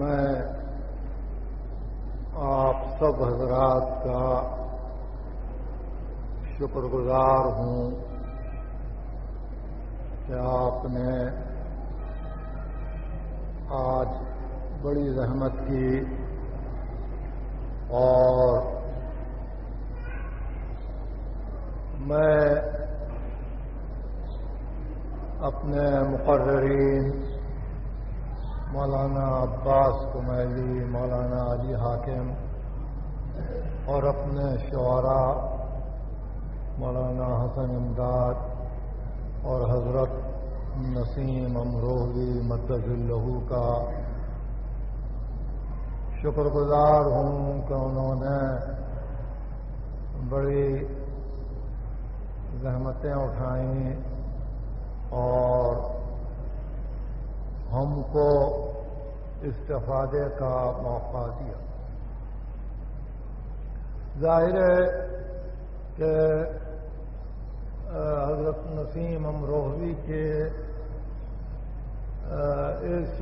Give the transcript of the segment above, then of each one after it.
मैं आप सब हजरात का शुक्रगुजार हूं कि आपने आज बड़ी जहमत की और मैं अपने मुकर्रीन मौलाना अब्बास कुमैली, मौलाना अली हाकिम और अपने शुरा मौलाना हसन इमदाद और हज़रत नसीम अमरोहवी मदजिल्लहू का शुक्रगुजार हूँ कि उन्होंने बड़ी जहमतें उठाई और हमको इस्तेफादे का मौका दिया। ज़ाहिर है कि हज़रत नसीम अमरोहवी के इस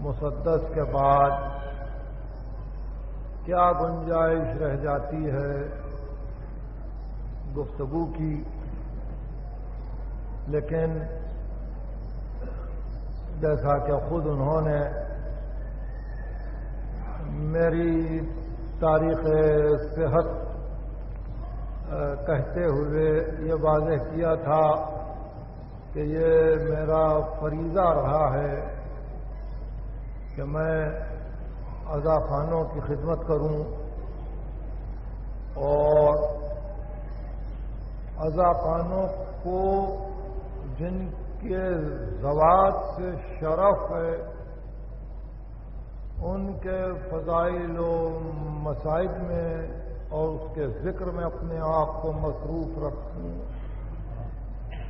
मुसदस के बाद क्या गुंजाइश रह जाती है? गुफ्तगु की, लेकिन जैसा कि खुद उन्होंने मेरी तारीख सेहत कहते हुए ये वाजह किया था कि ये मेरा फरीज़ा रहा है कि मैं अजाखानों की खिदमत करूँ और अजाखानों को, जिनके जवाब से शरफ है, उनके फ़जाइल मसाइब में और उसके ज़िक्र में अपने आप को मसरूफ रखूँ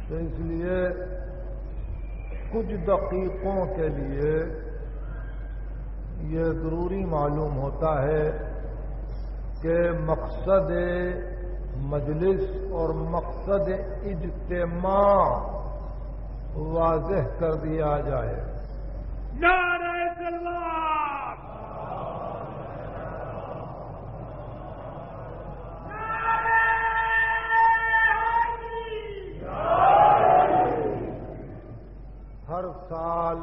तो इसलिए कुछ दकीकों के लिए ये ज़रूरी मालूम होता है कि मकसद मजलिस और मकसद इज्तमा वाजह कर दिया जाए। नारे हर साल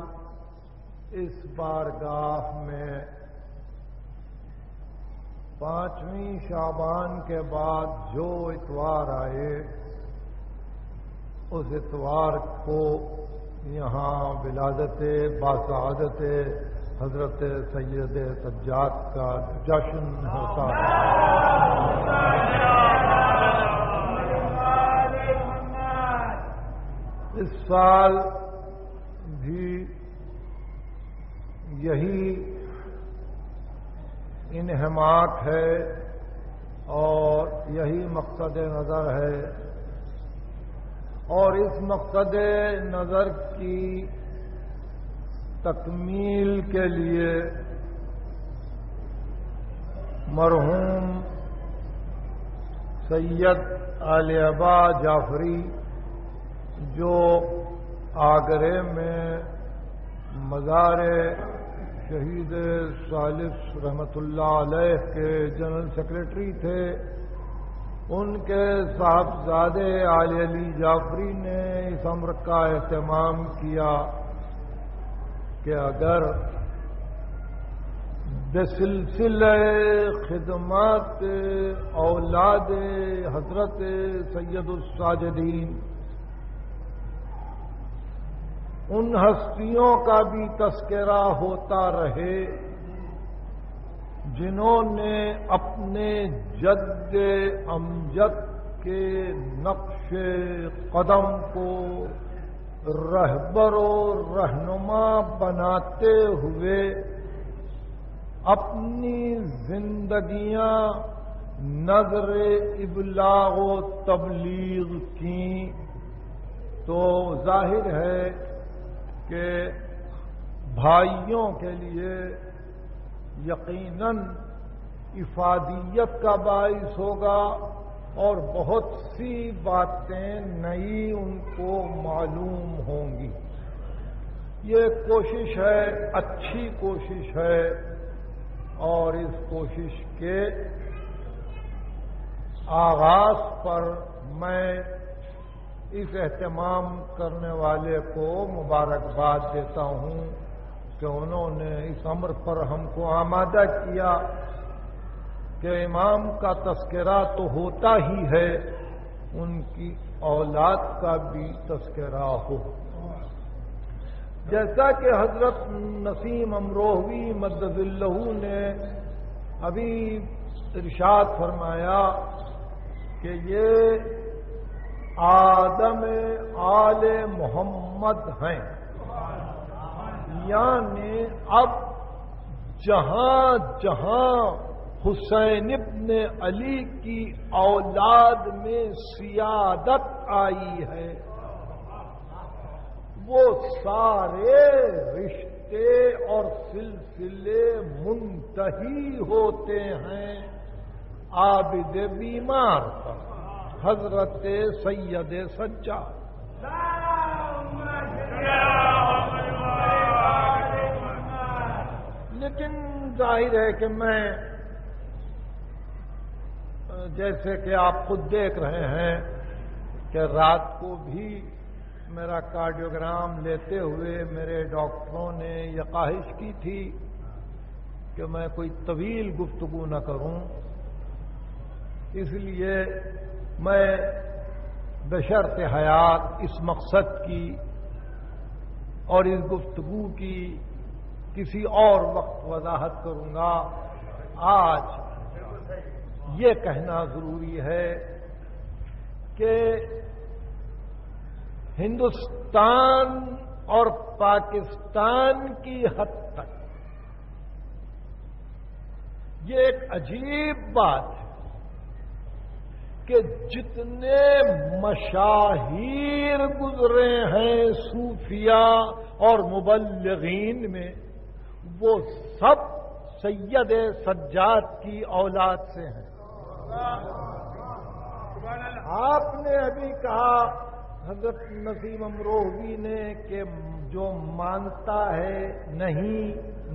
इस बारगाह में पांचवीं शाबान के बाद जो इतवार आए, उस इतवार को यहाँ विलादत बासादत हज़रत सैयद सज्जाद का जश्न होता है। इस साल भी यही इनहमाक है और यही मकसद नज़र है। और इस मकसद नज़र की तकमील के लिए मरहूम सैयद आलियाबा जाफरी जो आगरे में मज़ार शहीद सालिफ रहमतुल्लाह अलैह के जनरल सेक्रेटरी थे। उनके साहबजादे आल अली जाफरी ने इस अम्र का एहतमाम किया कि अगर बेसिलसिल खिदमत औलाद हज़रत सैयदुलसाजदीन उन हस्तियों का भी तस्करा होता रहे, जिन्होंने अपने जद अमजद के नक्श कदम को रहबर रहनुमा बनाते हुए अपनी जिंदगियाँ नज़र इबलाग तबलीग की। तो ज़ाहिर है कि भाइयों के लिए यकीनन इफादियत का बायस होगा और बहुत सी बातें नई उनको मालूम होंगी। ये कोशिश है, अच्छी कोशिश है और इस कोशिश के आगाज़ पर मैं इस एहतमाम करने वाले को मुबारकबाद देता हूँ कि उन्होंने इस अमर पर हमको आमादा किया कि इमाम का तस्करा तो होता ही है, उनकी औलाद का भी तस्करा हो। जैसा कि हज़रत नसीम अमरोहवी मदजिल्लहू ने अभी इर्शाद फरमाया कि ये आदम आल मोहम्मद हैं। यानी अब जहाँ जहाँ हुसैन इब्न अली की औलाद में सियादत आई है, वो सारे रिश्ते और सिलसिले मुंतही होते हैं। आबिद बीमार पर। हज़रत सैयद सज्जा। लेकिन ज़ाहिर है कि मैं जैसे कि आप खुद देख रहे हैं कि रात को भी मेरा कार्डियोग्राम लेते हुए मेरे डॉक्टरों ने यह ख्वाहिश की थी कि मैं कोई तवील गुफ्तगु न करूँ। इसलिए मैं बशर्त हयात इस मकसद की और इस गुफ्तगु की किसी और वक्त वजाहत करूँगा। आज ये कहना ज़रूरी है कि हिंदुस्तान और पाकिस्तान की हद तक ये एक अजीब बात है कि जितने मशाहिर गुजरे हैं सूफिया और मुबलगीन में, वो सब सैयद सज्जाद की औलाद से हैं। आपने अभी कहा, हज़रत नसीम अमरोहवी ने कि जो मानता है नहीं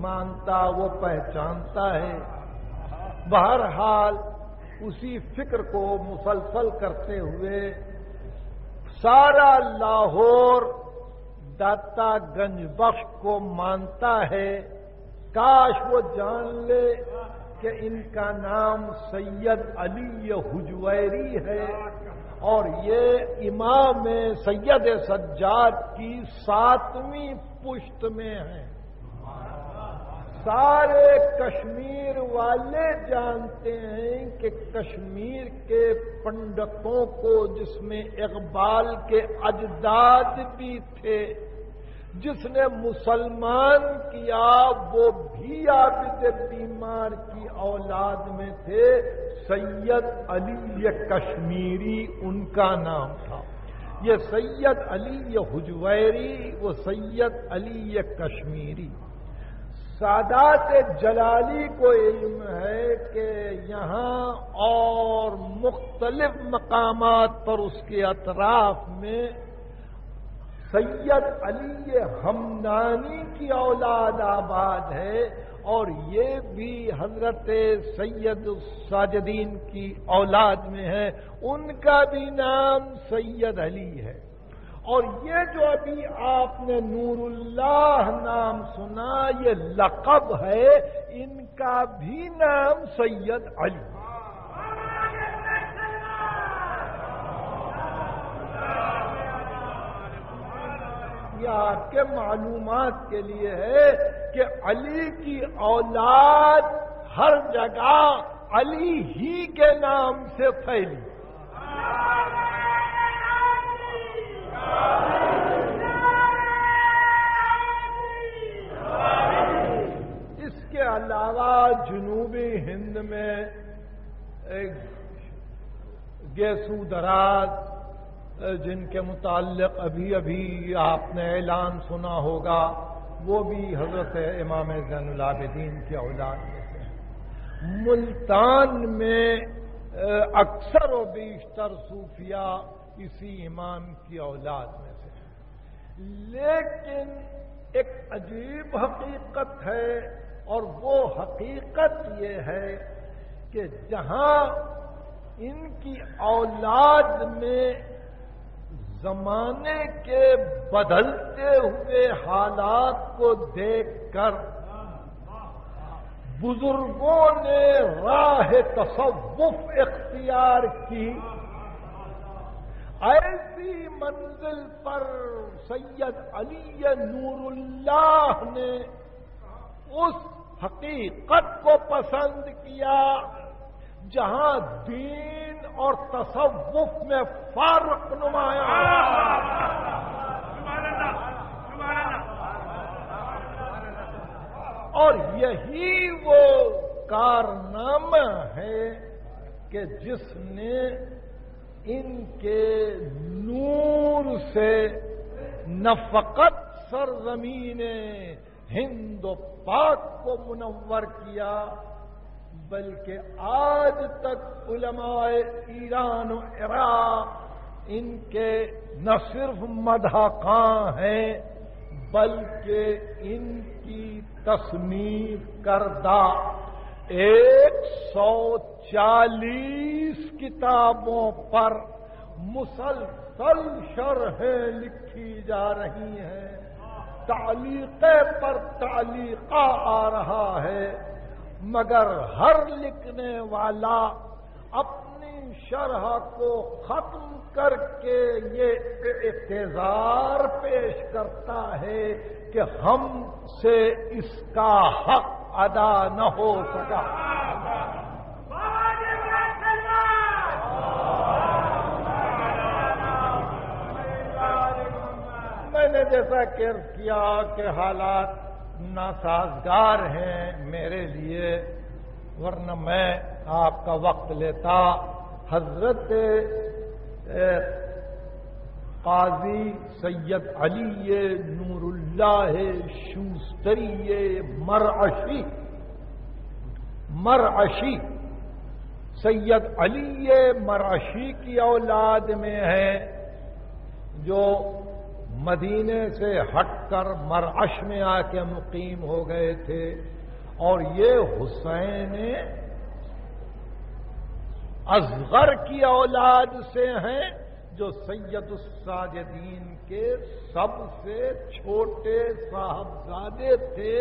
मानता, वो पहचानता है। बहरहाल उसी फ़िक्र को मुसलसल करते हुए सारा लाहौर दाता गंज बख्श को मानता है, काश वो जान ले कि इनका नाम सैयद अली हुजवैरी है। और ये इमाम सैयद सज्जाद की सातवीं पुश्त में है। सारे कश्मीर वाले जानते हैं कि कश्मीर के पंडितों को जिसमें इकबाल के अजदाद भी थे, जिसने मुसलमान किया, वो भी आबिद बीमार की औलाद में थे। सैयद अली, ये कश्मीरी, उनका नाम था। ये सैयद अली, ये हुजवैरी, वो सैयद अली, ये कश्मीरी। सादात जलाली को इल्म है कि यहाँ और मुख्तलिफ़ मकामात पर उसके अतराफ में सैयद अली हमदानी की औलाद आबाद है और ये भी हज़रत सैयद साजदीन की औलाद में है। उनका भी नाम सैयद अली है। और ये जो अभी आपने नूरुल्लाह नाम सुना, ये लकब है, इनका भी नाम सैयद अली। ये आपके मालूमात के लिए है कि अली की औलाद हर जगह अली ही के नाम से फैली। इसके अलावा जनूबी हिंद में एक गेसू दराज, जिनके मुतालिक अभी अभी आपने ऐलान सुना होगा, वो भी हज़रत इमाम जैनुलाबदीन की औलाद में से मुल्तान में अक्सर व बेशतर सूफिया इसी इमाम की औलाद में से। लेकिन एक अजीब हकीकत है और वो हकीकत ये है कि जहाँ इनकी औलाद में जमाने के बदलते हुए हालात को देखकर बुज़ुर्गों ने राह तसव्वुफ इख्तियार की। ऐसी मंजिल पर सैयद अली नूरुल्लाह ने उस हकीकत को पसंद किया जहाँ दीन और तसव्वुफ में फारक नुमाया और यही वो कारनामा है कि जिसने इनके नूर से न फकत सरजमीन हिंद पाक को मुनवर किया, बल्कि आज तक उलमाए ईरान इराक इनके न सिर्फ़ मधाकां हैं, बल्कि इनकी तस्नीफ करदा। एक सौ चालीस किताबों पर मुसलसल शरहें लिखी जा रही हैं। तालीक़े पर तालीका आ रहा है। मगर हर लिखने वाला अपनी शरह को खत्म करके ये इंतज़ार पेश करता है कि हमसे इसका हक अदा न हो सका। मैंने जैसा केयर किया कि हालात नासाजगार हैं मेरे लिए, वरना मैं आपका वक्त लेता। हज़रत काजी सैयद अली नूरुल्लाह शूस्तरी मरअशी मरअशी, सैयद अली मरअशी की औलाद में है, जो मदीने से हटकर मरअश में आके मुकीम हो गए थे। और ये हुसैन असगर की औलाद से हैं जो सैयदुस्साजदीन के सबसे छोटे साहबजादे थे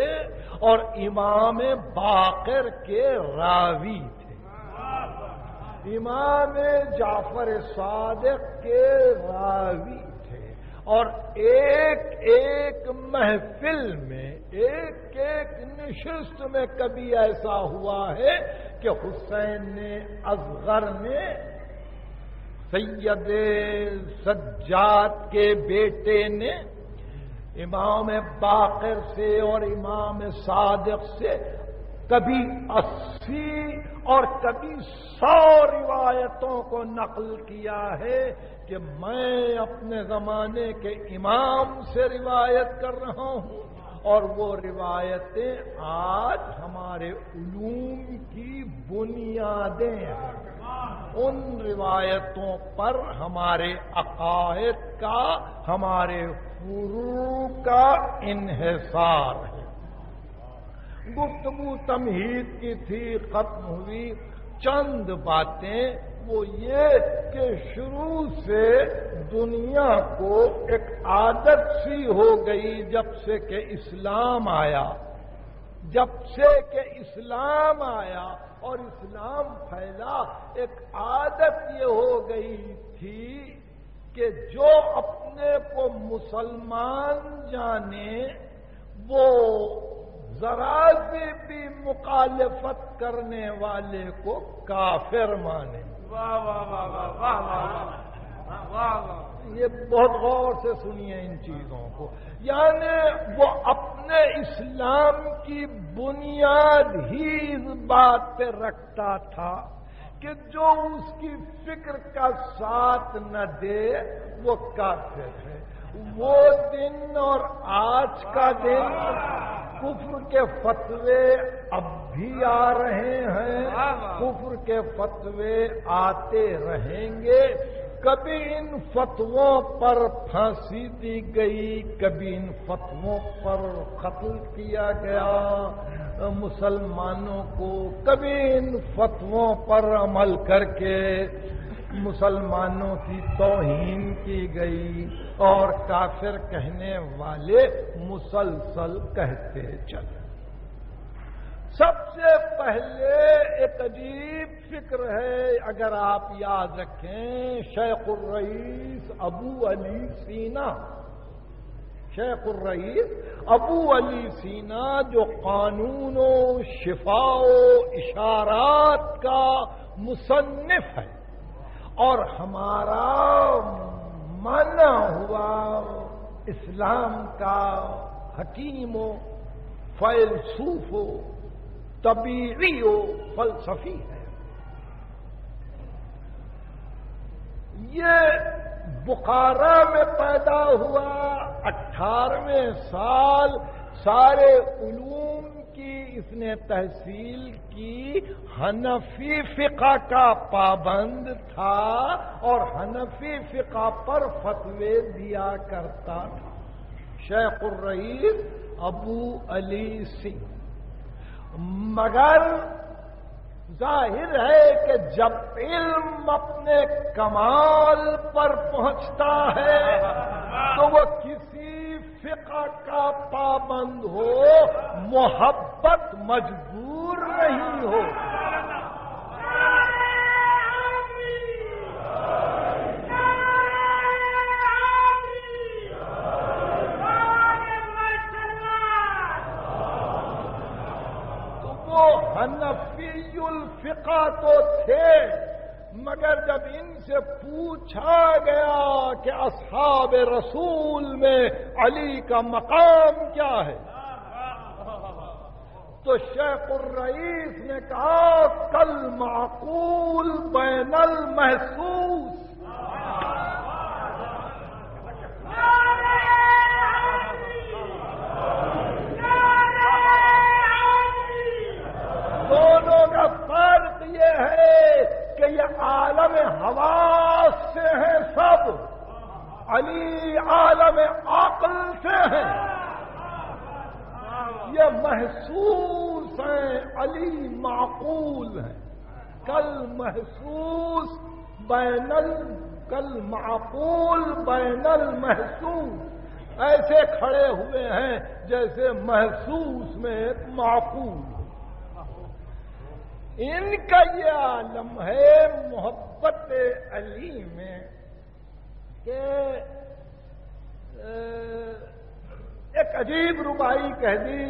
और इमाम बाकर के रावी थे। इमाम जाफ़र सादक के रावी और एक एक महफिल में, एक एक निशिस्त में कभी ऐसा हुआ है कि हुसैन ने, असगर ने सैयद सज्जाद के बेटे ने इमाम बाकर से और इमाम सादक से कभी अस्सी और कभी सौ रिवायतों को नकल किया है कि मैं अपने जमाने के इमाम से रिवायत कर रहा हूँ और वो रिवायतें आज हमारे उलूम की बुनियादें हैं। उन रिवायतों पर हमारे अकायद का, हमारे फुरू का इन्हिसार है। गुफ्तगु तमहीद की थी, खत्म हुई। चंद बातें वो ये कि शुरू से दुनिया को एक आदत सी हो गई जब से कि इस्लाम आया। जब से कि इस्लाम आया और इस्लाम फैला, एक आदत ये हो गई थी कि जो अपने को मुसलमान जाने, वो जरा से भी मुखालफत करने वाले को काफिर माने। वाह वाह वाह वाह वाह वाह वाह ये बहुत गौर से सुनिए इन चीज़ों को। यानी वो अपने इस्लाम की बुनियाद ही इस बात पे रखता था कि जो उसकी फ़िक्र का साथ न दे वो काफिर है। वो दिन और आज का दिन कुफर के फतवे अब भी आ रहे हैं वाह। के फतवे आते रहेंगे कभी इन फतवों पर फांसी दी गई, कभी इन फतवों पर कत्ल किया गया मुसलमानों को कभी इन फतवों पर अमल करके मुसलमानों की तोहीन की गई। और काफिर कहने वाले मुसलसल कहते चले। सबसे पहले एक अजीब फ़िक्र है, अगर आप याद रखें, शेखुर रईस अबू अली सीना। शेखुर रईस अबू अली सीना जो कानूनों, शिफाओ, इशारात का मुसन्फ है। और हमारा माना हुआ इस्लाम का हकीमो, फैलसूफो तबीरी हो फलसफी है। ये बुखारा में पैदा हुआ अठारहवें साल सारे उलूम की इसने तहसील की हनफी फिका का पाबंद था और हनफी फिका पर फतवे दिया करता था। शेखुर रईस अबू अली सिंह। मगर ज़ाहिर है कि जब इल्म अपने कमाल पर पहुँचता है तो वो किसी फिका का पाबंद हो मोहब्बत मजबूर नहीं हो। तो वो हनफीयुल फिका तो थे। मगर जब इनसे पूछा गया कि असहाब रसूल में अली का मकाम क्या है तो शेखुर रईस ने कहा, कल माकूल बैनल महसूस। दोनों का फ़र्क यह है आलम हवास से है सब। अली आलम आकल से है। ये महसूस है, अली माकूल है। कल महसूस, बैनल, कल माकूल, बैनल महसूस। ऐसे खड़े हुए हैं जैसे महसूस में माकूल इनका ये आलम है मोहब्बत अली में कि एक अजीब रुबाई कह दी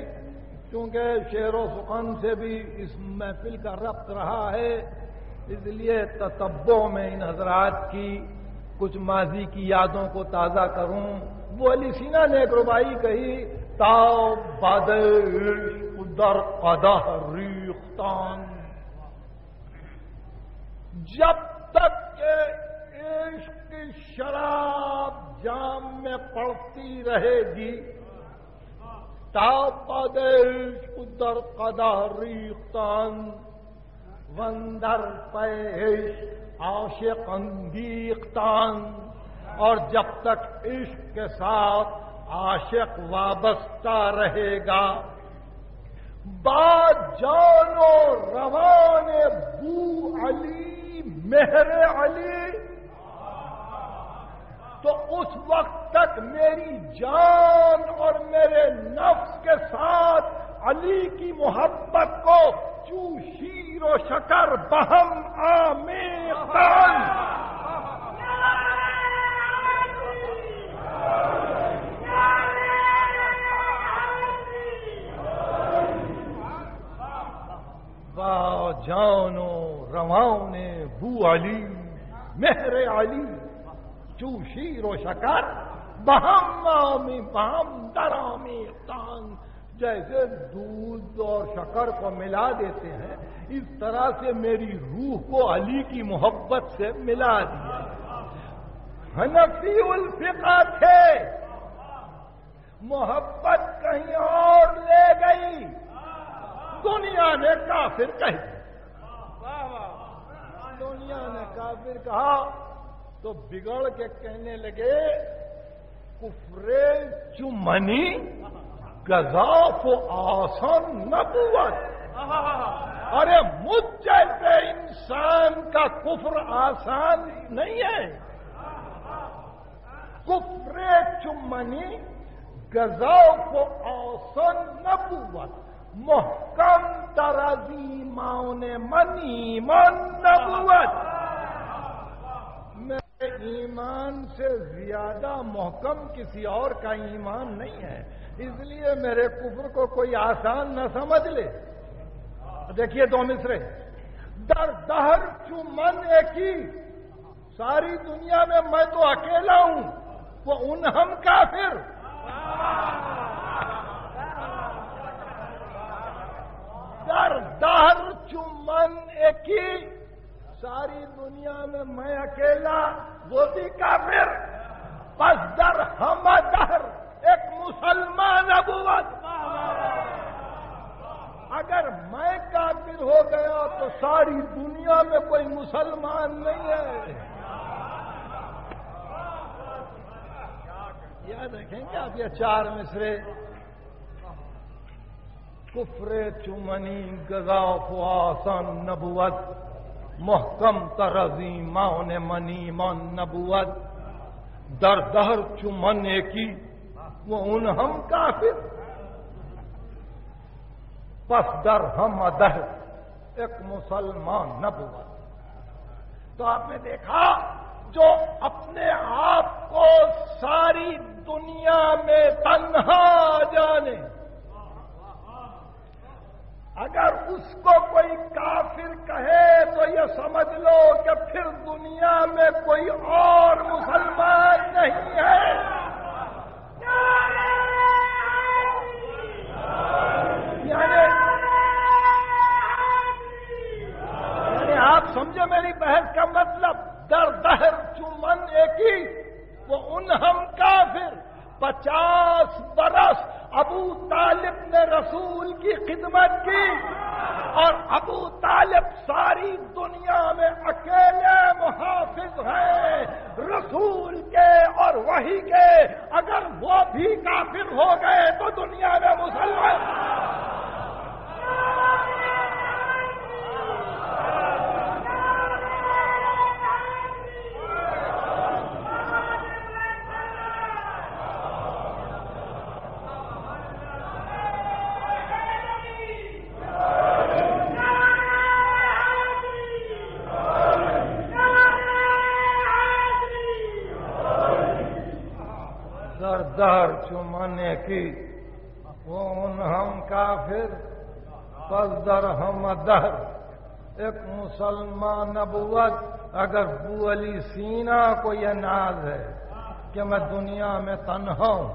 क्योंकि शेर व सुखन से भी इस महफिल का रब्त रहा है, इसलिए ततब्बो में इन हजरात की कुछ माजी की यादों को ताज़ा करूँ। वो अली सीना ने एक रुबाई कही, ताओ बादल उदर कदह रीख्तान जब तक के इश्क की शराब जाम में पड़ती रहेगी ताबदेश उदर कदा रीख्तान वंदर पेश आशिक अंगीख्तान और जब तक इश्क के साथ आशिक वाबस्ता रहेगा बात जानो रवाने बू अली मेहरे अली। तो उस वक्त तक मेरी जान और मेरे नफ्स के साथ अली की मोहब्बत को चू शीर शकर बहम आमेतान वाह, जानो रवाने बू अली, मेहरे अली चू शीर शकर बहम बहम दरामी तान। जैसे दूध और शकर को मिला देते हैं, इस तरह से मेरी रूह को अली की मोहब्बत से मिला दिया। हनफी उल फिका थे। मोहब्बत कहीं और ले गई। दुनिया ने काफिर कह दिया। दुनिया ने काफिर कहा तो बिगड़ के कहने लगे, कुफरे चुमनी गजाफ आसन नबुवत। अरे, मुझ जैसे इंसान का कुफर आसान नहीं है। कुफरे चुमनी गजाव को औसन नबुवत। मोहकम तराजी माओने मनी मन नबुवत। मेरे ईमान से ज़्यादा मोहकम किसी और का ईमान नहीं है। इसलिए मेरे कुफर को कोई आसान न समझ ले। देखिए दो मिसरे। दर दहर, चुमन एक ही। सारी दुनिया में मैं तो अकेला हूँ। वो उन हम काफिर। दर दहर चुमन एक। ही सारी दुनिया में मैं अकेला, वो भी काफिर। बस दर हम दहर, एक मुसलमान अबुवत अगर मैं काफिर हो गया तो सारी दुनिया में कोई मुसलमान नहीं है। याद रखेंगे आप ये चार मिसरे। कुफरे चुमनी, गजा फुआसन नबुवत। मोहकम तरजी माओ ने मनी, मन नबुवत। दर दहर चुमन की, वो उन हम काफिर। पस दर हम अदह एक मुसलमान नबुवत। तो आपने देखा, जो अपने आप को सारी दुनिया में तन्हा जाने। अगर उसको कोई काफिर कहे तो ये समझ लो कि फिर दुनिया में कोई और मुसलमान नहीं है। यानी यानी आप समझे मेरी बहस का मतलब? दर दहर चुमन एक ही, वो उन हम काफिर। पचास बरस अबू तालिब ने रसूल की खिदमत की और अबू तालिब सारी दुनिया में अकेले मुहाफिज हैं, रसूल के और वही के। अगर वो भी काफिर हो गए तो दुनिया में मुसलमान की उन हम काफिर पस दर हम दर एक मुसलमान नबुवत, अगर बू अली सीना को यह नाज है कि मैं दुनिया में तनहा हूँ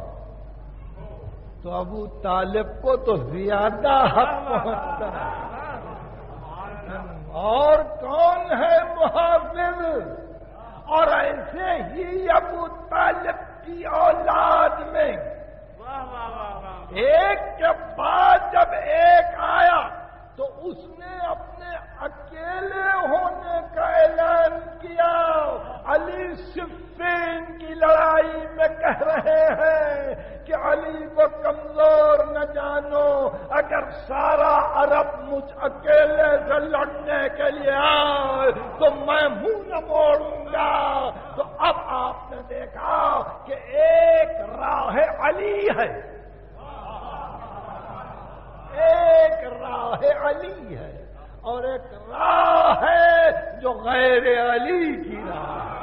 तो अबू तालिब को तो ज़्यादा हक पहुँचता है। और कौन है मुहाफिज और ऐसे ही अबू तालिब की औलाद में एक के बाद जब एक आया तो उसने अपने अकेले होने का ऐलान किया। अली सिफीन की लड़ाई में कह रहे हैं कि अली को कमज़ोर न जानो, अगर सारा अरब मुझ अकेले से लड़ने के लिए आए तो मैं मुँह न मोड़ूँगा। तो अब आपने देखा कि एक राह अली है। एक राह अली है और एक राह है जो गैर अली की राह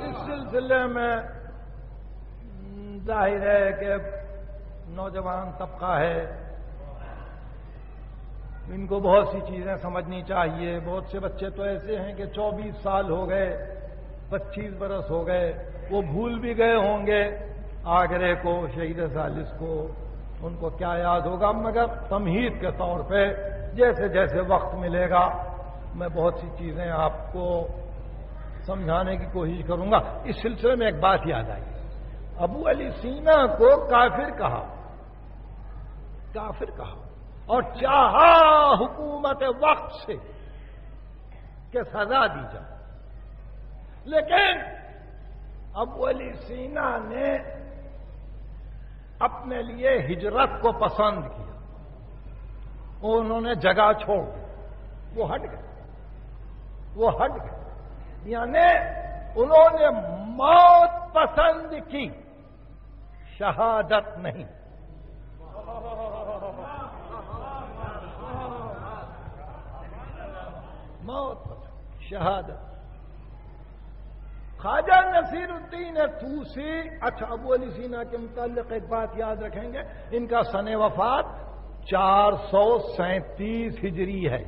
इस सिलसिले में ज़ाहिर है कि नौजवान तबका है। इनको बहुत सी चीज़ें समझनी चाहिए। बहुत से बच्चे तो ऐसे हैं कि 24 साल हो गए 25 बरस हो गए, वो भूल भी गए होंगे आगरे को, शहीद सालिस को। उनको क्या याद होगा? मगर तमहीद के तौर पे जैसे जैसे वक्त मिलेगा, मैं बहुत सी चीज़ें आपको समझाने की कोशिश करूँगा। इस सिलसिले में एक बात याद आई। अबू अली सीना को काफिर कहा। काफिर कहा। और चाहा हुकूमत वक्त से कि सजा दी जाए। लेकिन अब अली सीना ने अपने लिए हिजरत को पसंद किया उन्होंने जगह छोड़ दी। वो हट गए। वो हट गए। यानी उन्होंने मौत पसंद की, शहादत नहीं। मौत शहादत। Khwaja Nasiruddin Tusi. अच्छा अबू अली सीना के मुतालिक एक बात याद रखेंगे, इनका सन वफात चार सौ सैंतीस हिजरी है।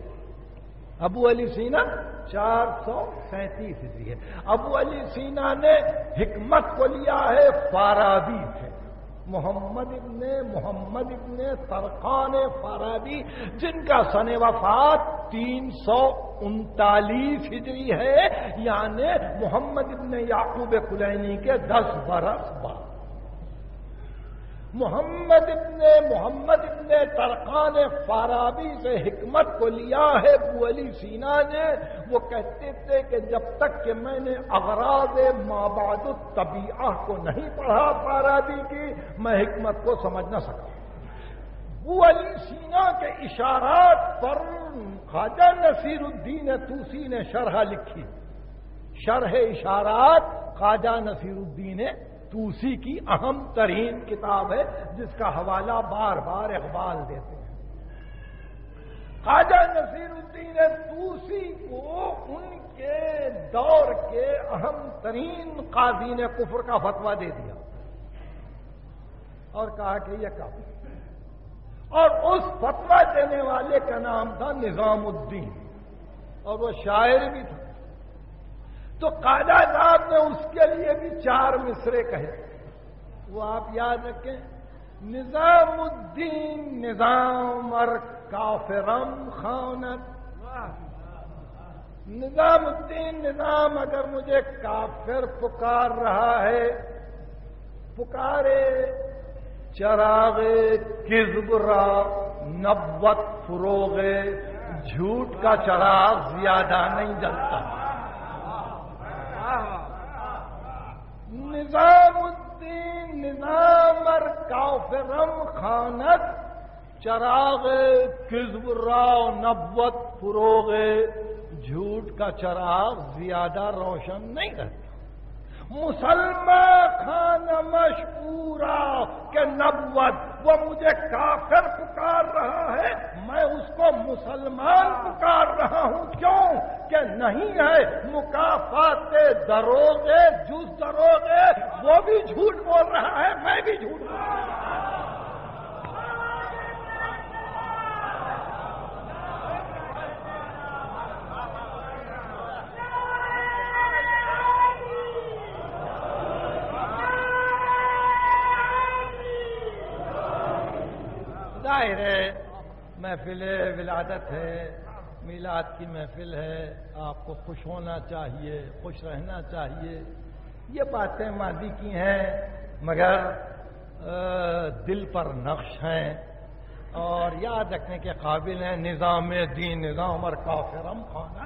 अबू अली सीना चार सौ सैंतीस हिजरी है। अबू अली सीना ने हिकमत को लिया है फारादी से। मोहम्मद इब्ने मोहम्मद इब्ने सरखान फराबी जिनका सन वफात तीन सौ उनतालीस हिजरी है, यानी मोहम्मद इब्ने याकूब कुलैनी के दस बरस बाद। मोहम्मद इब्ने मोहम्मद इब्ने तरकान फाराबी से हिकमत को लिया है बू अली सीना ने। वो कहते थे कि जब तक कि मैंने अगराज माबाद तबीआ को नहीं पढ़ा फाराबी की, मैं हिकमत को समझ ना सका। बू अली सीना के इशारात पर ख्वाजा नसीरुद्दीन तूसी ने शरह लिखी। शरह इशारात ख्वाजा नसीरुद्दीन तूसी की अहम तरीन किताब है, जिसका हवाला बार बार इकबाल देते हैं। ख्वाजा नसीरुद्दीन तूसी को उनके दौर के अहम तरीन काजी ने कुफर का फतवा दे दिया। और कहा कि यह काफ़ी और उस फतवा देने वाले का नाम था निजामुद्दीन। और वो शायर भी था। तो काजा साहब ने उसके लिए भी चार मिसरे कहे। वो आप याद रखें, निजामुद्दीन निज़ाम और काफिरम खानत। निजामुद्दीन निज़ाम अगर मुझे काफिर पुकार रहा है, पुकारे चरागे किजबरा नब्बत फुरोगे, झूठ का चराग ज़्यादा नहीं जलता। निजामुद्दीन निजामर काफिरम खानत, चराग किजबरा नब्बत फुरोगे झूठ का चराग, ज़्यादा रोशन नहीं करता। मुसलमान खान मशहूरा के नब्बत वो मुझे काफिर पुकार रहा है। मैं उसको मुसलमान पुकार रहा हूँ। क्यों? के नहीं है, मुकाफाते दरोगे जूस दरोगे, वो भी झूठ बोल रहा है, मैं भी झूठ बोल रहा हूँ। महफिल विलादत है, मिलाद की महफिल है। आपको खुश होना चाहिए, खुश रहना चाहिए। ये बातें मादी की हैं, मगर दिल पर नक्श हैं। और याद रखने के काबिल हैं निज़ाम दीन निज़ाम और काफिरम खाना।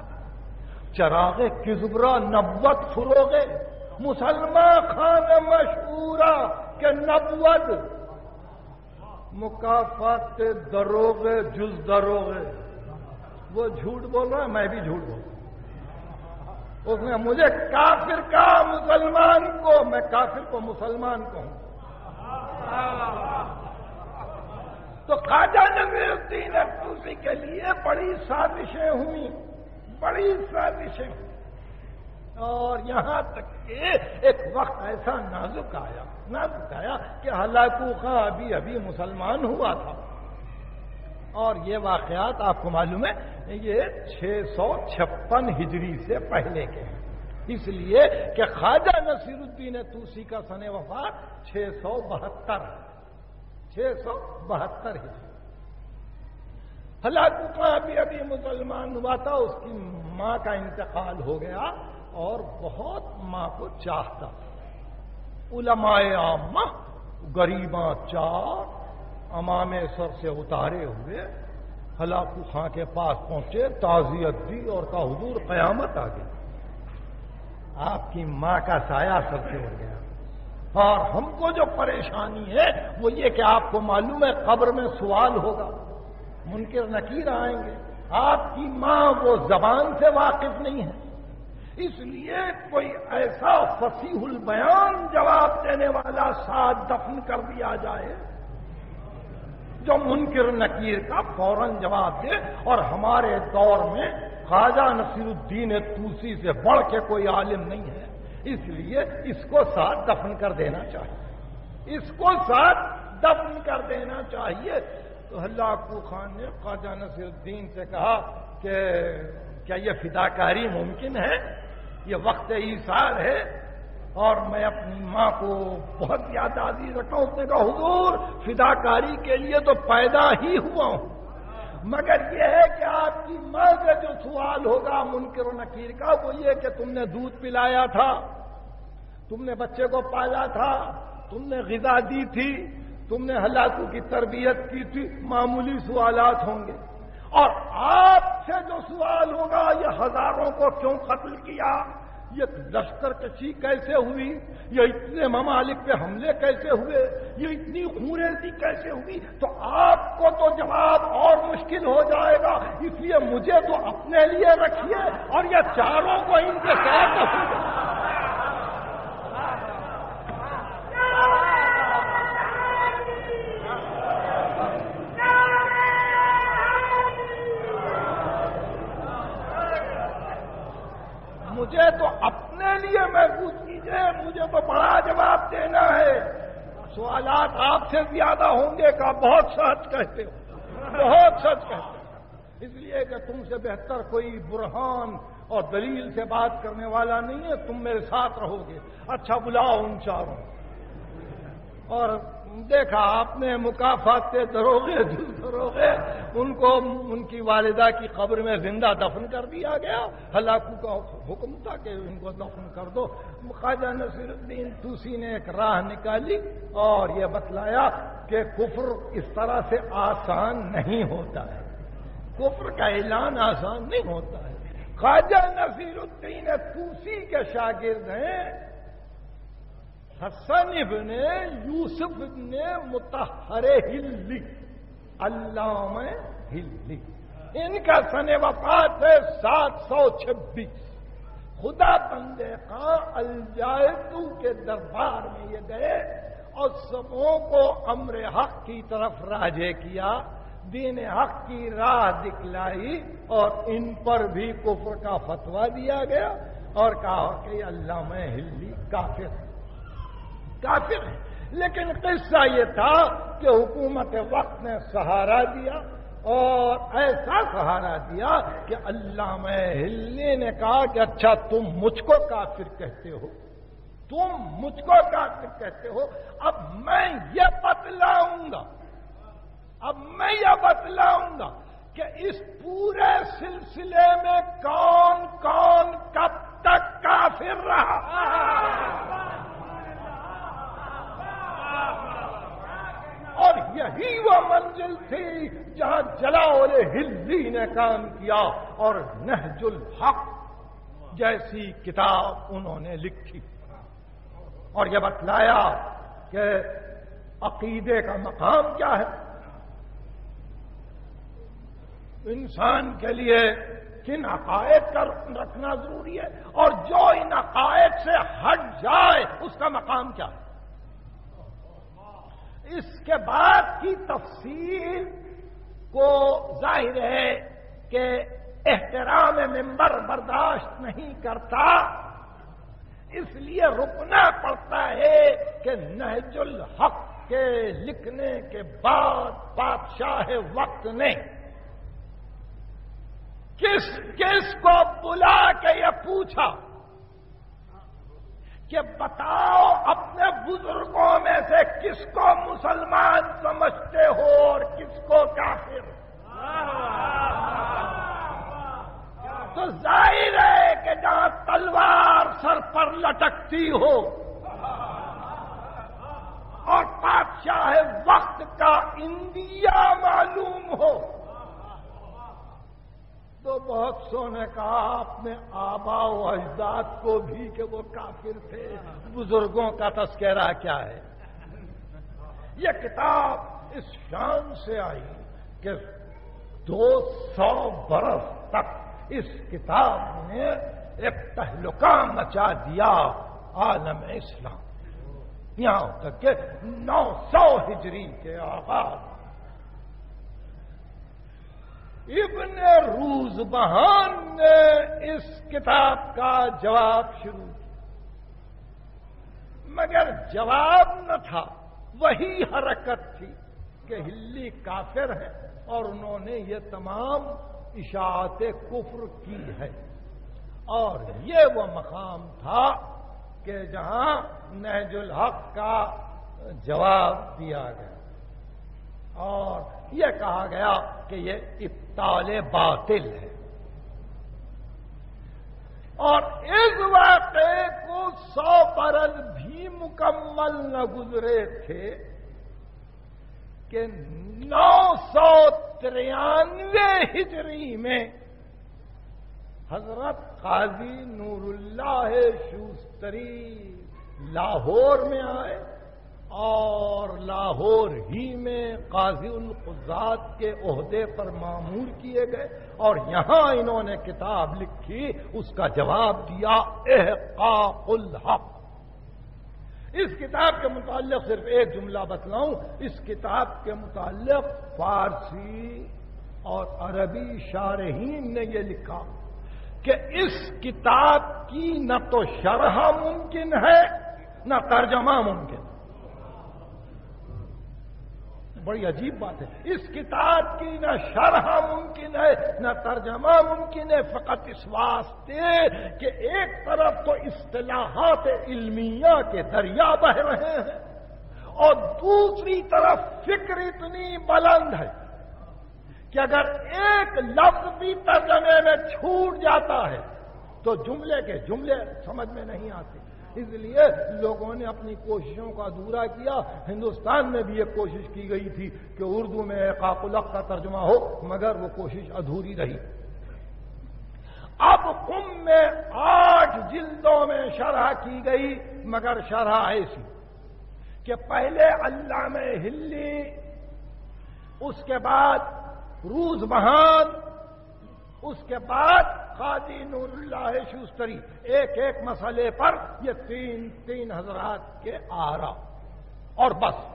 चराग किजबरा नब्बत फुरोगे मुसलमान खान मशहूरा के नब्बत मुकाफात दरोगे, जुज दरोगे। वो झूठ बोल रहा है, मैं भी झूठ बोल रहा उसने मुझे काफिर का मुसलमान को, मैं काफिर को मुसलमान कहूँ। तो खाजा नजीरुद्दीन तुलसी के लिए बड़ी साजिशें हुई, बड़ी साजिशें और यहाँ तक कि एक वक्त ऐसा नाजुक आया। नाजुक आया कि हलाकू का अभी अभी मुसलमान हुआ था। और ये वाकयात आपको मालूम है, ये छह सौ छप्पन हिजरी से पहले के हैं। इसलिए कि ख्वाजा नसीरुद्दीन तूसी का सन वफात छह सौ बहत्तर छह सौ बहत्तर हिजरी। हलाकू का अभी अभी मुसलमान हुआ था, उसकी माँ का इंतकाल हो गया और बहुत माँ को चाहता था। उलमाए आमा गरीबा चार, अमामे सर से उतारे हुए, हलाकू खां के पास पहुँचे, ताजियत दी और का हुजूर, कयामत आ गई। आपकी माँ का साया सबसे उड़ गया। और हमको जो परेशानी है, वो ये कि आपको मालूम है, कब्र में सवाल होगा। मुनकर नकीर आएँगे। आपकी माँ वो जबान से वाकिफ नहीं है। इसलिए कोई ऐसा फसीहुल बयान जवाब देने वाला साथ दफन कर दिया जाए, जो मुनकर नकीर का फ़ौरन जवाब दे और हमारे दौर में ख्वाजा नसीरुद्दीन तूसी से बढ़ के कोई आलिम नहीं है। इसलिए इसको साथ दफन कर देना चाहिए। इसको साथ दफन कर देना चाहिए। तो हल्लाकू खान ने ख्वाजा नसीरुद्दीन से कहा कि क्या यह फिदाकारी मुमकिन है? ये वक्त ईसार है। और मैं अपनी माँ को बहुत याद आदि रखा उसने कहा, हुजूर, फिदाकारी के लिए तो पैदा ही हुआ हूँ। मगर यह है कि आपकी माँ का जो सवाल होगा, मुनकर नकीर का, वो ये कि तुमने दूध पिलाया था, तुमने बच्चे को पाला था, तुमने गिजा दी थी, तुमने हलाकू की तरबियत की थी, मामूली सवालत होंगे। और आपसे जो सवाल होगा, ये हज़ारों को क्यों कत्ल किया? ये लश्कर कशी कैसे हुई? ये इतने ममालिक पे हमले कैसे हुए? ये इतनी खूरेजी कैसे हुई? तो आपको तो जवाब और मुश्किल हो जाएगा, इसलिए मुझे तो अपने लिए रखिए और ये चारों को इनके साथ मुझे तो अपने लिए महसूस कीजिए मुझे तो बड़ा जवाब देना है सवालात आपसे ज़्यादा होंगे का बहुत सच कहते हो। बहुत सच कहते हो। इसलिए कि तुमसे बेहतर कोई बुरहान और दलील से बात करने वाला नहीं है। तुम मेरे साथ रहोगे। अच्छा बुलाओ उन चारों। और देखा, आपने मुकाफात से दरोगे दरोगे उनको उनकी वालिदा की कब्र में ज़िंदा दफन कर दिया गया। हलाकू का हुक्म था कि इनको दफन कर दो। ख्वाजा नसीरुद्दीन तूसी ने एक राह निकाली और यह बतलाया कि कुफर इस तरह से आसान नहीं होता है। कुफर का ऐलान आसान नहीं होता है। ख्वाजा नसीरुद्दीन तूसी के शागिर्द हैं। हसन इबन यूसुफ ने मुतहरे हिल्ली। अल्लाह हिल्ली। इनका सन वफात है सात सौ छब्बीस। खुदा बंदे का अलजायतू के दरबार में ये गए और सबों को अमर हक की तरफ़ राजे किया, दीन हक की राह दिखलाई और इन पर भी कुफर का फतवा दिया गया और कहा कि अल्लाह में हिल्ली काफिर काफिर है। लेकिन किस्सा ये था कि हुकूमत वक्त ने सहारा दिया और ऐसा सहारा दिया कि अल्लाह में हिलने ने कहा कि अच्छा तुम मुझको काफिर कहते हो। तुम मुझको काफिर कहते हो। अब मैं ये बतलाऊँगा, अब मैं ये बतलाऊँगा कि इस पूरे सिलसिले में कौन कौन कब तक काफिर रहा। और यही वो मंजिल थी जहाँ जलाओले हिल्ली ने काम किया और नहजुल हक जैसी किताब उन्होंने लिखी। और यह बतलाया कि अकीदे का मकाम क्या है? इंसान के लिए किन अकायद का रखना ज़रूरी है? और जो इन अकायद से हट जाए, उसका मकाम क्या है? इसके बाद की तफसील को ज़ाहिर है कि एहतराम मेंबर बर्दाश्त नहीं करता। इसलिए रुकना पड़ता है कि नहजुल हक के लिखने के बाद बादशाह वक्त ने। किस किस को बुला के ये पूछा? कि बताओ अपने बुज़ुर्गों में से किसको मुसलमान समझते हो और किसको काफिर? तो ज़ाहिर है कि जहाँ तलवार सर पर लटकती हो और बादशाह वक्त का इंडिया मालूम हो तो बहुत सो ने कहा अपने आबा अजदाद को भी कि वो काफिर थे। बुज़ुर्गों का तस्करा क्या है? ये किताब इस शान से आई कि दो सौ बरस तक इस किताब ने एक तहलुका मचा दिया आलम इस्लाम। यहाँ तक के नौ सौ हिजरी के आगाज़। इबन रूज बहान ने इस किताब का जवाब शुरू किया। मगर जवाब न था, वही हरकत थी कि हिल्ली काफिर है और उन्होंने ये तमाम इशात कुफ्र की है। और ये वो मकाम था कि जहाँ नहजुल हक का जवाब दिया गया। और यह कहा गया कि ये इब्ताल बातिल है। और इस वाक़े को सौ बरस भी मुकम्मल न गुजरे थे कि नौ सौ तिरानवे हिजरी में हज़रत काजी नूरुल्लाह शूस्तरी लाहौर में आए। और लाहौर ही में काजी उलजात के अहदे पर मामूर किए गए। और यहाँ इन्होंने किताब लिखी, उसका जवाब दिया एहकाउल हक। इस किताब के मुतालिक सिर्फ़ एक जुमला बतलाऊं, इस किताब के मुतालिक फारसी और अरबी शारहीन ने यह लिखा कि इस किताब की न तो शरह मुमकिन है, न तर्जमा मुमकिन। बड़ी अजीब बात है। इस किताब की न शरह मुमकिन है, न तर्जमा मुमकिन है, फकत इस वास्ते कि एक तरफ़ तो इस्तलाहत इल्मिया के दरिया बह रहे हैं और दूसरी तरफ़ फ़िक्र इतनी बुलंद है कि अगर एक लफ्ज भी तर्जमे में छूट जाता है तो जुमले के जुमले समझ में नहीं आते। इसलिए लोगों ने अपनी कोशिशों का अधूरा किया। हिंदुस्तान में भी एक कोशिश की गई थी कि उर्दू में काकुलक का तर्जुमा हो, मगर वो कोशिश अधूरी रही। अब कुम में आठ जिल्दों में शरह की गई, मगर शरह ऐसी कि पहले अल्लाह में हिल्ली, उसके बाद रूज महान, उसके बाद काजी नूरुल्लाह शूस्तरी। एक एक मसले पर ये तीन तीन हजरात के आरा। और बस।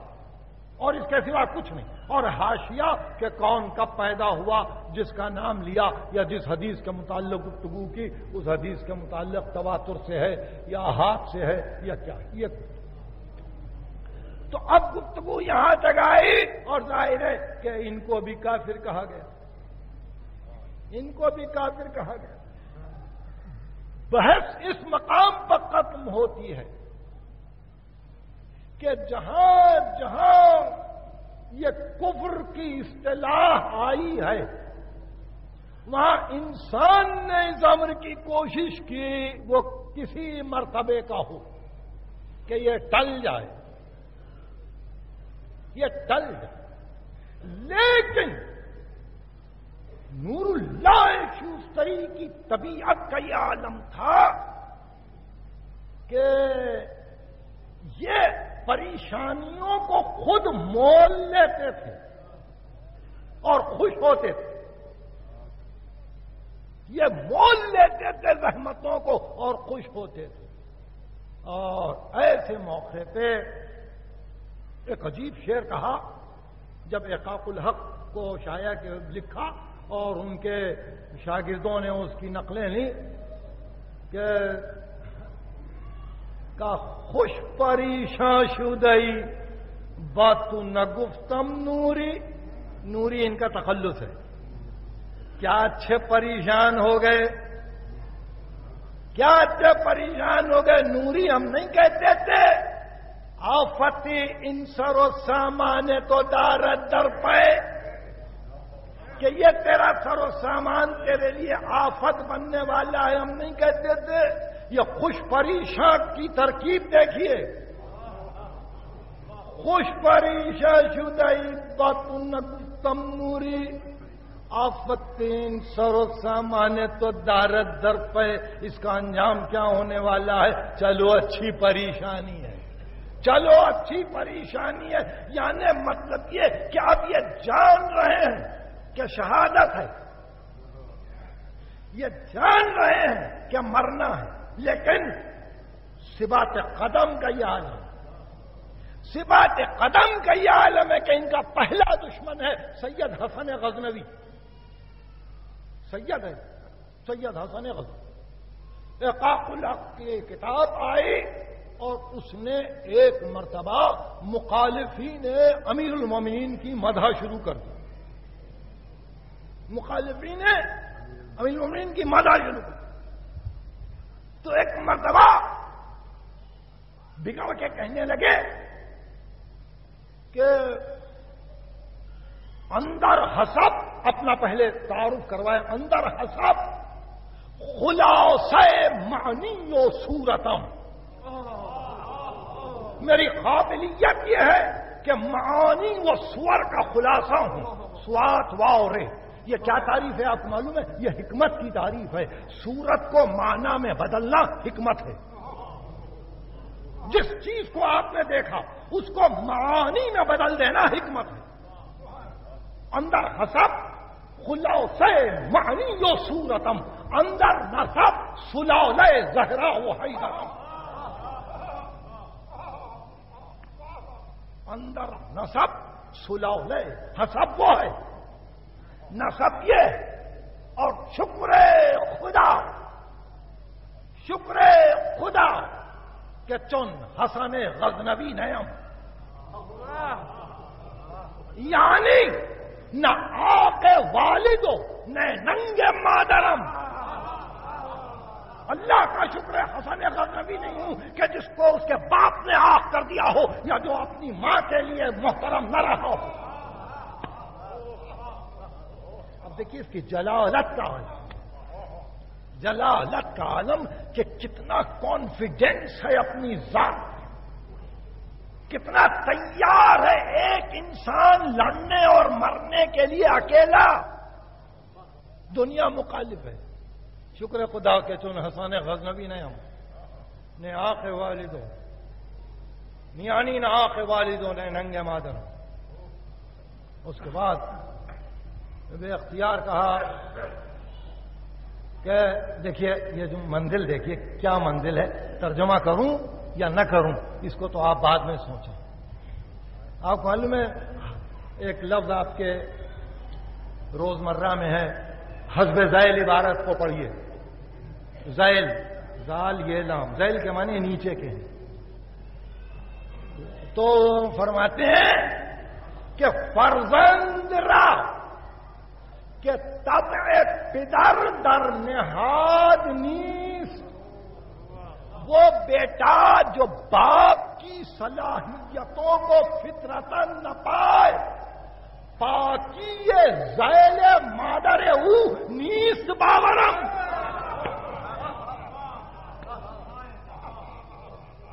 और इसके सिवा कुछ नहीं। और हाशिया के कौन कब पैदा हुआ, जिसका नाम लिया, या जिस हदीस के मुताल गुफ्तगु की, उस हदीस के मुताल तवातुर से है, या हाथ से है, या क्या? ये तो अब गुफ्तगु यहाँ तक आई, और ज़ाहिर है कि इनको भी काफिर कहा गया। इनको भी काफिर कहा गया। बहस इस मकाम पर खत्म होती है कि जहाँ जहाँ ये कुफर की इस्तलाह आई है, वहाँ इंसान ने इस की कोशिश की, वो किसी मरतबे का हो, कि ये टल जाए। ये टल जाए। लेकिन नूरुल्लाह शूस्तरी की तबीयत का यह आलम था कि ये परेशानियों को खुद मोल लेते थे और खुश होते थे। ये मोल लेते थे रहमतों को और खुश होते थे। और ऐसे मौके पे एक अजीब शेर कहा, जब एकाकुल हक को शाया के लिखा और उनके शागिर्दों ने उसकी नकलें ली कि का खुश परेशान शुदई बातू न गुफ्तम नूरी। नूरी इनका तखल्लुस है। क्या अच्छे परेशान हो गए? क्या अच्छे परेशान हो गए? नूरी हम नहीं कहते थे। आफती इंसरो सामान्य तो दार दर पे। कि ये तेरा सरो सामान तेरे लिए आफत बनने वाला है, हम नहीं कहते थे ये खुश परीशान की तरकीब देखिए। खुश परीशा शुदई तमूरी आफतीन सरो सामान्य तो दारत दर पे इसका अंजाम क्या होने वाला है? चलो, अच्छी परेशानी है। चलो, अच्छी परेशानी है। यानी मतलब ये कि आप ये जान रहे हैं कि शहादत है? ये जान रहे हैं कि मरना है, लेकिन सिबात कदम का यह आलम। सिबात कदम का यह आलम है कि इनका पहला दुश्मन है सैयद हसन गजनवी। सैयद है, सैयद हसन गजनवी। एकाकुल की किताब आई और उसने एक मरतबा मुखालिफी ने अमीर उलमिन की मधा शुरू कर दी। मुखालिफी ने अमीर उलमिन की शुरू कर तो एक मरतबा बिगड़ के कहने लगे कि अंदर हसब अपना पहले तारुफ करवाए। अंदर हसब खुलासे मानी सूरतम। मेरी काबिलियत यह है कि मानी व स्वर का खुलासा हूँ। स्वात वाओरे ये क्या तारीफ़ है आपको मालूम है? ये हिकमत की तारीफ़ है। सूरत को माना में बदलना हिकमत है। जिस चीज़ को आपने देखा, उसको मानी में बदल देना हिकमत है। अंदर हसब खुला से मानी यो सूरतम। अंदर नसब सुलौले जहरा वो हैदरम। अंदर नसब सुलौले हसब वो है। नसब ये और शुक्र खुदा। शुक्र खुदा के चुन हसन गजनबी नयम। यानी न आके वालिदो, न नंगे मादरम। अल्लाह का शुक्र है, हसन गजनबी नहीं हूँ कि जिसको उसके बाप ने आख कर दिया हो या जो अपनी माँ के लिए मोहतरम न रहा हो अब देखिए इसकी जलालत का आलम। जलालत का आलम कि कितना कॉन्फिडेंस है अपनी जात कितना तैयार है एक इंसान लड़ने और मरने के लिए अकेला। दुनिया मुखालिफ है। शुक्र खुदा के चुन हसान गजनबी ने हम ने आख वालिदो। नियानी न आख वालिदो, ने नंगे मादर। उसके बाद बे अख्तियार कहा कि देखिए, ये जो मंजिल देखिए, क्या मंजिल है? तर्जमा करूँ या न करूँ? इसको तो आप बाद में सोचें। आप मालूम है, एक लफ्ज आपके रोज़मर्रा में है, हजब जैल इबारत को पढ़िए। जैल, जाल ये लाम जैल के माने नीचे के हैं। तो फरमाते हैं कि फर्जंद रा के तब एक पिदर दर निहाद नीस। वो बेटा जो बाप की सलाहियतों को फितरतन न पाए पाकी ये जैल मादर नीस बावरम।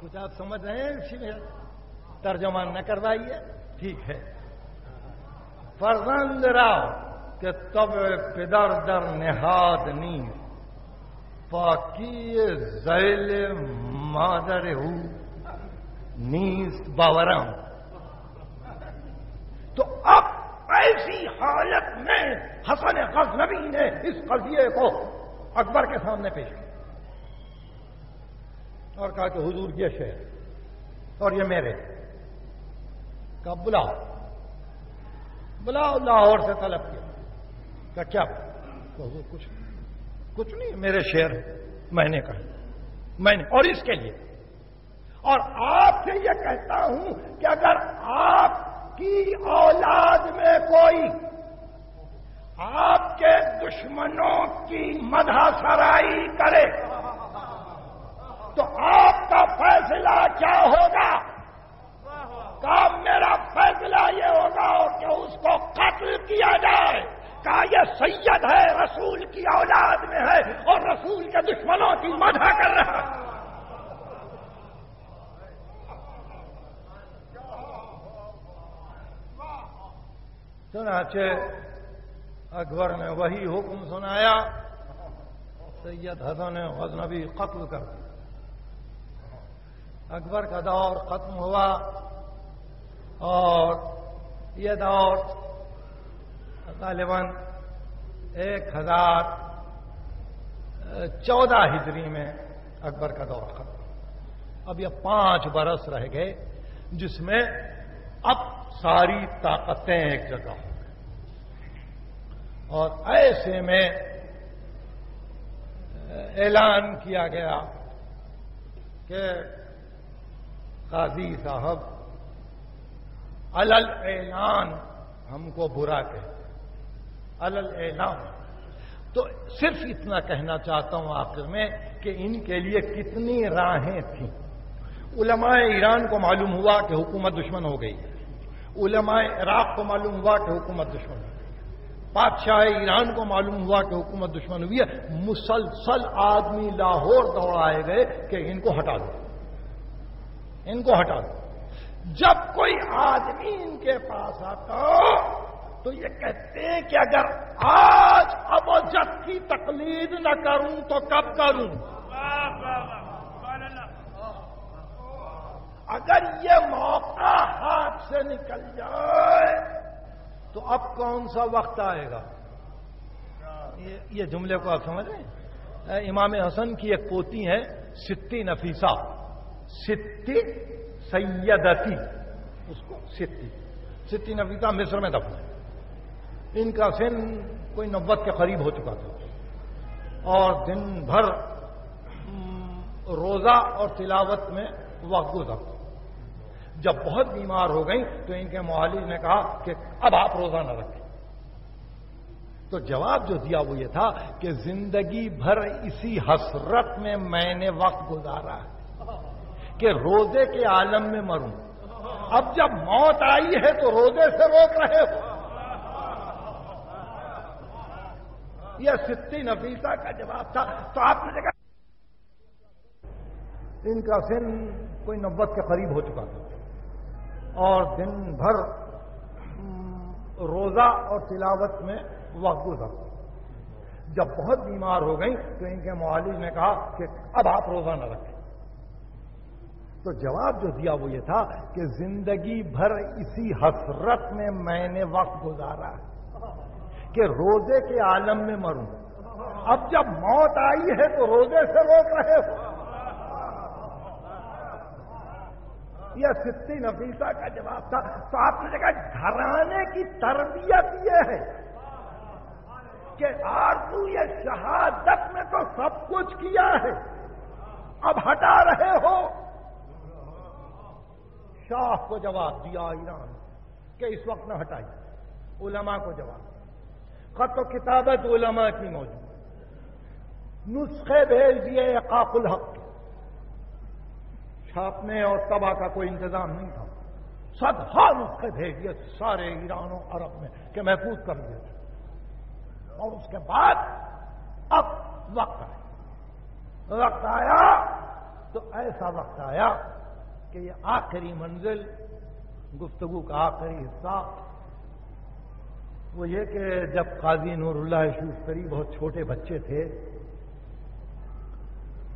कुछ आप समझ रहे हैं इसमें तर्जमा न करवाइए। ठीक है। फर्जंद राव के तब पिदर दर निहाद नीस पाकी जैल मादर नीस बावरम। तो अब ऐसी हालत में हसन गजनबी ने इस कजिए को अकबर के सामने पेश किया। और कहा कि, हुजूर, ये शेर और ये मेरे। का बुलाओ। बुलाओ, लाहौर से तलब किया। का क्या तो कुछ कुछ नहीं, मेरे शेर, मैंने कहा। मैंने, और इसके लिए। और आपसे यह कहता हूँ कि अगर आपकी औलाद में कोई आपके दुश्मनों की मधासराई करे तो आपका फैसला क्या होगा? काम मेरा फैसला ये होगा कि उसको कत्ल किया जाए। कहा यह सैयद है, रसूल की औलाद में है और रसूल के दुश्मनों की मधा कर रहा है। चुनाचे अकबर ने वही हुक्म सुनाया, सैयद हसन गजनबी कत्ल कर दिया। अकबर का दौर खत्म हुआ और ये दौर तालिबान एक हज़ार चौदह हिजरी में अकबर का दौर खत्म। अब यह पाँच बरस रह गए, जिसमें अब सारी ताकतें एक जगह हो गई। और ऐसे में ऐलान किया गया कि काजी साहब, अलल ऐलान हमको बुरा कहे अलल ऐलान तो सिर्फ़ इतना कहना चाहता हूँ आखिर में कि इनके लिए कितनी राहें थीं। उलमाए ईरान को मालूम हुआ कि हुकूमत दुश्मन हो गई। उलमाए इराक को मालूम हुआ कि हुकूमत दुश्मन हो गई। बादशाह ईरान को मालूम हुआ कि हुकूमत दुश्मन हुई है। मुसलसल आदमी लाहौर दौड़ाए गए कि इनको हटा दो। इनको हटा दो। जब कोई आदमी इनके पास आता तो ये कहते हैं कि अगर आज अब जब की तकलीद न करूँ तो कब करूँ? अगर ये मौका हाथ से निकल जाए तो अब कौन सा वक्त आएगा? ये, ये जुमले को आप समझ रहे इमाम हसन की एक पोती है सित्ती नफीसा। सित्ती सैयदती। उसको सित्ती। सित्ती नफीसा मिस्र में दफन है। इनका सिन कोई नब्बत के करीब हो चुका था। और दिन भर रोजा और तिलावत में वक्त गुजर। जब बहुत बीमार हो गई तो इनके मोहालिज ने कहा कि अब आप रोजा न रखें। तो जवाब जो दिया वो ये था कि ज़िंदगी भर इसी हसरत में मैंने वक्त गुजारा है कि रोज़े के आलम में मरूं। अब जब मौत आई है तो रोज़े से रोक रहे हो। यह सिद्धि नफीसा का जवाब था। तो आपने देखा, इनका सिन कोई नब्बत के करीब हो चुका था। और दिन भर रोजा और तिलावत में वक्त गुजर। जब बहुत बीमार हो गई तो इनके मुआलिज ने कहा कि अब आप रोजा न रखें। तो जवाब जो दिया वो ये था कि ज़िंदगी भर इसी हसरत में मैंने वक्त गुजारा है। कि रोज़े के आलम में मरूं। अब जब मौत आई है तो रोज़े से रोक रहे हो। यह सिद्धि नफीसा का जवाब था। तो आपने देखा घराने की तरबियत यह है कि आरज़ू ये शहादत में तो सब कुछ किया है। अब हटा रहे हो। शाह को जवाब दिया ईरान के इस वक्त न हटाई उलमा को जवाब खत किताबत उलमा की मौजूद नुस्खे भेज दिए काकुल हक के छापने और तबाह का कोई इंतज़ाम नहीं था सदहा नुस्खे भेज दिए सारे ईरान और अरब में कि महफूज कर दिए थे और उसके बाद अब वक्त आया वक्त आया तो ऐसा वक्त आया कि ये आखिरी मंजिल गुफ्तगु का आखिरी हिस्सा वो ये कि जब काजी नूरुल्लाह शूस्तरी बहुत छोटे बच्चे थे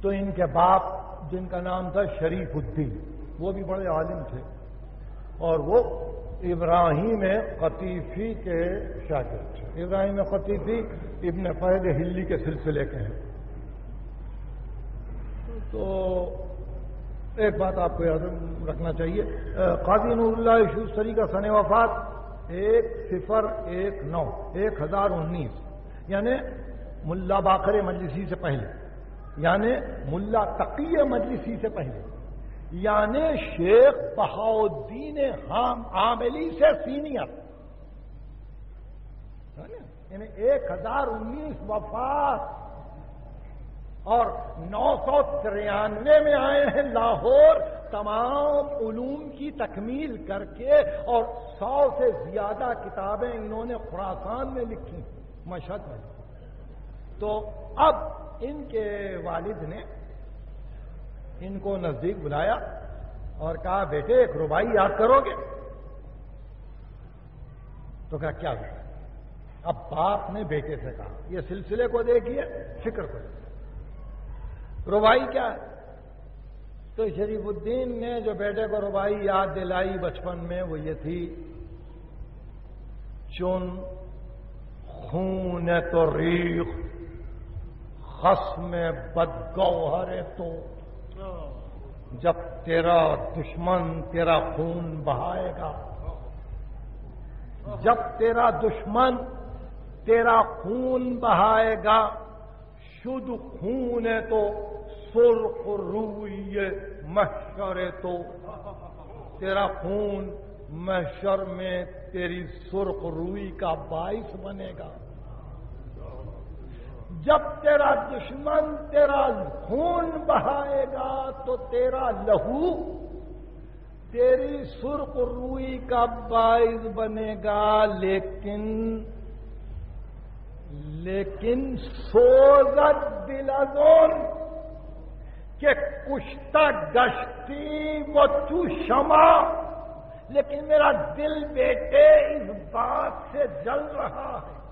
तो इनके बाप, जिनका नाम था शरीफुद्दीन, वो भी बड़े आलिम थे। और वो इब्राहिम कतीफी के शागिर्द थे। इब्राहिम कतीफी इब्न फैद हिल्ली के सिलसिले के हैं। तो एक बात आपको याद रखना चाहिए काजी नूरुल्लाह शूस्तरी का सन वफात एक सिफर, एक नौ, एक हज़ार उन्नीस। यानी मुल्ला बाकर मजलिसी से पहले। यानी मुल्ला तकीय मजलिसी से पहले। यानी शेख बहाउद्दीन हाम, आमली से सीनियर। यानी एक हज़ार उन्नीस वफात। और नौ सौ तिरानवे में आए हैं लाहौर तमाम उलूम की तकमील करके और सौ से ज़्यादा किताबें इन्होंने खुरासान में लिखी, मशहद में तो अब इनके वालिद ने इनको नज़दीक बुलाया और कहा, बेटे, एक रुबाई याद करोगे? तो कहा, क्या हुआ अब बाप ने बेटे से कहा, ये सिलसिले को देखिए, फ़िक्र को रुबाई क्या है? तो शरीफुद्दीन ने जो बेटे को रुबाई याद दिलाई बचपन में, वो ये थी, चुन खून तो रीख खस में बदगौहरे तो। जब तेरा दुश्मन तेरा खून बहाएगा, जब तेरा दुश्मन तेरा खून बहाएगा खून है तो सुर्ख रूय महशर तो। तेरा खून महशर में तेरी सुर्ख रूई का बाइस बनेगा। जब तेरा दुश्मन तेरा खून बहाएगा तो तेरा लहू तेरी सुर्ख रूई का बाइस बनेगा। लेकिन लेकिन सोजत दिलाजोन के कुश्ता गश्ती, वो तू क्षमा। लेकिन मेरा दिल बेटे, इस बात से जल रहा है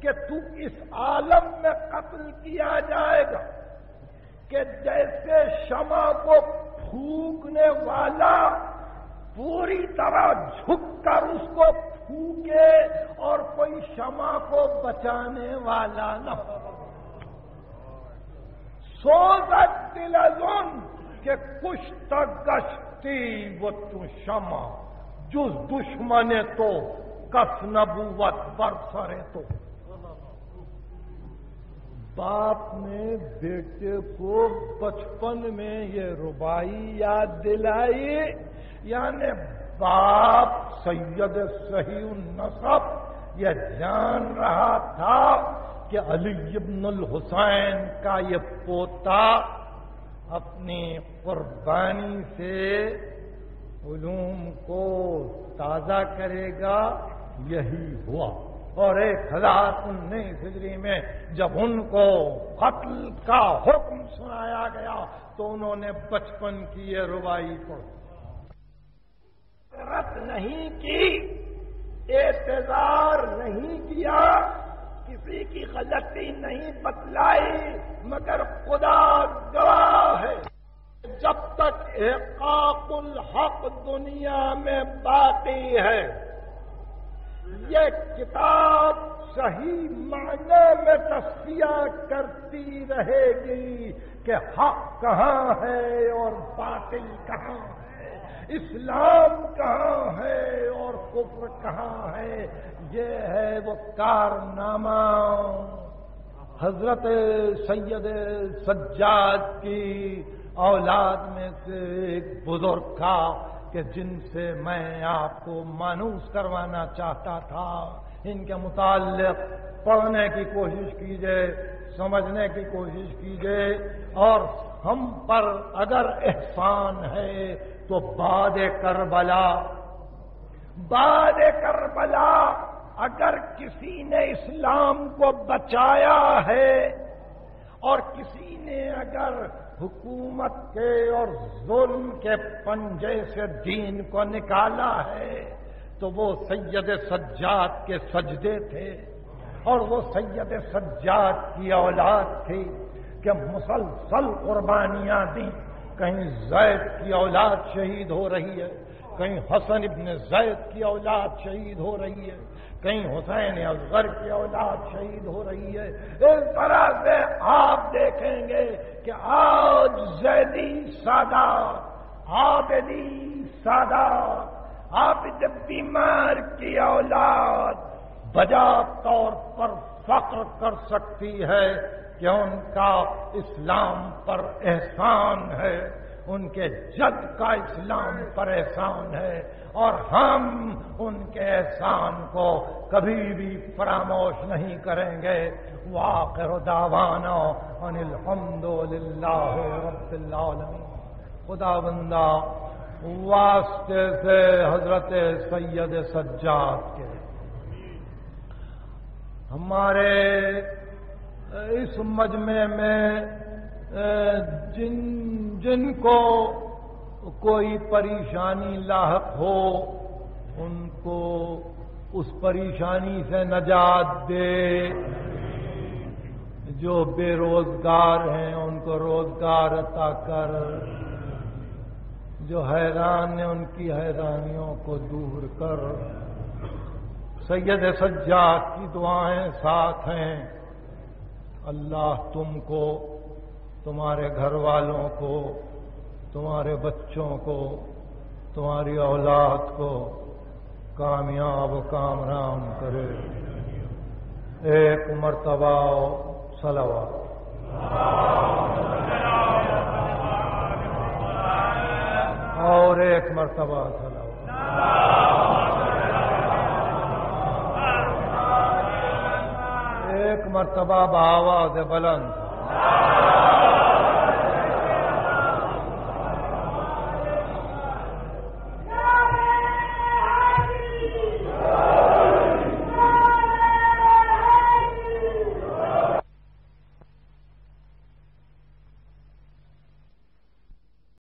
कि तू इस आलम में कत्ल किया जाएगा कि जैसे क्षमा को फूकने वाला पूरी तरह झुककर उसको फूके और कोई क्षमा को बचाने वाला न हो। सोजत दिलजुन के कुछ तक गश्ती वो तू क्षमा। जुस दुश्मने तो कस नबूवत बरसरे तो। बाप ने बेटे को बचपन में ये रुबाई याद दिलाई, यानी बाप सैयद सही नसब। यह जान रहा था कि अली इब्नुल हुसैन का ये पोता अपनी कुर्बानी से उलूम को ताज़ा करेगा। यही हुआ। और एक हज़ार उन्नीस हिजरी में जब उनको कत्ल का हुक्म सुनाया गया तो उन्होंने बचपन की ये रुबाई पढ़ रत नहीं की एतजार नहीं किया, किसी की गलती नहीं बतलाई, मगर खुदा गवाह है। जब तक एकाकुल हक दुनिया में बाकी है, ये किताब सही मायने में तस्या करती रहेगी कि हक कहाँ है और बातिल कहाँ है इस्लाम कहाँ है और कुफ्र कहाँ है? ये है वो कारनामा। हज़रत सैयद सज्जाद की औलाद में से एक बुज़ुर्ग था कि जिनसे मैं आपको मानूस करवाना चाहता था। इनके मुतालिक पढ़ने की कोशिश कीजिए, समझने की कोशिश कीजिए और हम पर अगर एहसान है तो बाद करबला। बाद करबला, अगर किसी ने इस्लाम को बचाया है, और किसी ने अगर हुकूमत के और जुल्म के पंजे से दीन को निकाला है तो वो सैयद सज्जाद के सजदे थे, और वो सैयद सज्जाद की औलाद थी कि मुसलसल कुर्बानियाँ दी। कहीं जैद की औलाद शहीद हो रही है, कहीं हसन इब्न जैद की औलाद शहीद हो रही है, कहीं हुसैन असगर की औलाद शहीद हो रही है। इस तरह से आप देखेंगे कि आज जैदी सादा आबदी सादा आप जब बीमार की औलाद बजा तौर पर फख्र कर सकती है कि उनका इस्लाम पर एहसान है। उनके जद का इस्लाम पर एहसान है और हम उनके एहसान को कभी भी फरामोश नहीं करेंगे। वाकर दावाना खुदा बंदा वास्ते से हज़रत सैयद सज्जाद के। हमारे इस मजमे में जिन, जिनको कोई परेशानी लाक हो, उनको उस परेशानी से नजात दे। जो बेरोजगार हैं, उनको रोज़गार अता कर। जो हैरान है, उनकी हैरानियों को दूर कर। सैयद सज्जा की दुआएँ साथ हैं। अल्लाह तुमको, तुम्हारे घर वालों को, तुम्हारे बच्चों को, तुम्हारी औलाद को कामयाब कामराम करे। एक मरतबा सलवा और एक मरतबा सलवा एक मरतबा बावाज बुलंद।